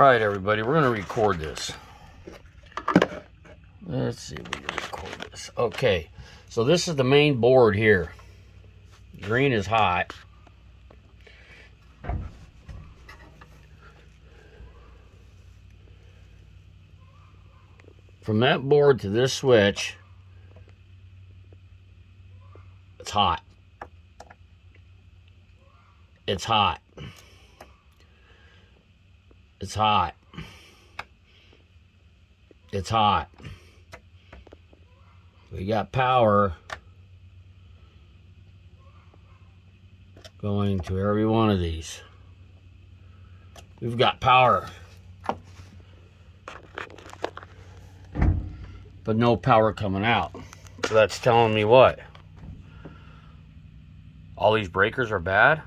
All right, everybody, we're going to record this. Let's see if we can record this. Okay, so this is the main board here. Green is hot. From that board to this switch, it's hot. It's hot. It's hot. It's hot. We got power going to every one of these. We've got power. But no power coming out. So that's telling me what? All these breakers are bad?